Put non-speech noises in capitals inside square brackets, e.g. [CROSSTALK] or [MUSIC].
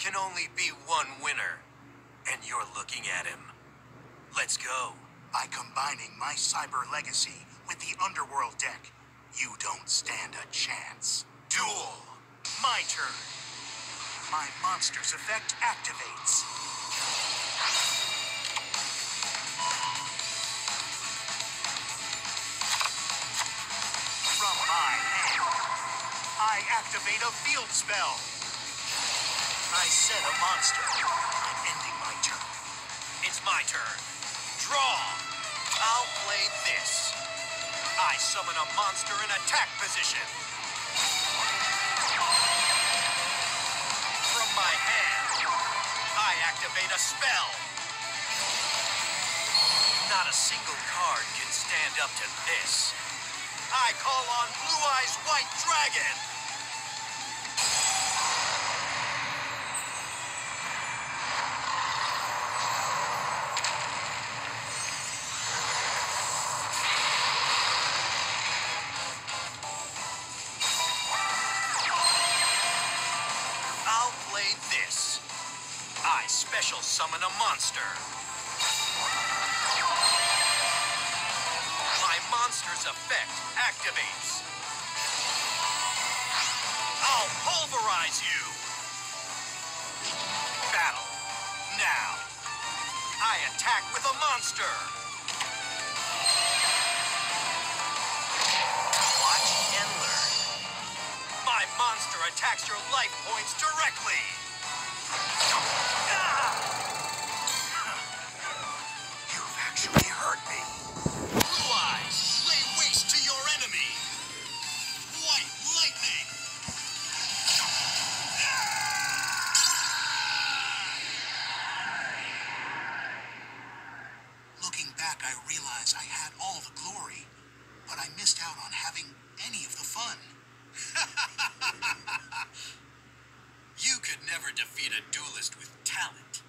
can only be one winner. And you're looking at him. Let's go. By combining my cyber legacy with the Underworld deck, you don't stand a chance. Duel. My turn. My monster's effect activates. From my hand, I activate a field spell. I set a monster. I'm ending my turn. It's my turn. Draw. I'll play this. I summon a monster in attack position. From my hand, I activate a spell. Not a single card can stand up to this. I call on Blue Eyes White Dragon. Special summon a monster. My monster's effect activates. I'll pulverize you. Battle. Now. I attack with a monster. Watch and learn. My monster attacks your life points directly. Back, I realize I had all the glory, but I missed out on having any of the fun. [LAUGHS] You could never defeat a duelist with talent.